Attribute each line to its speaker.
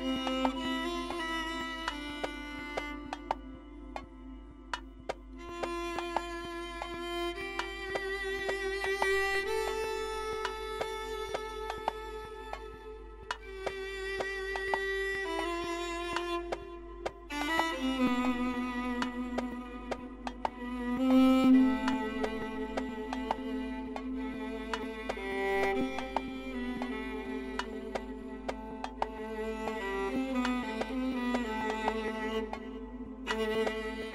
Speaker 1: Música hum.
Speaker 2: Mm-hmm.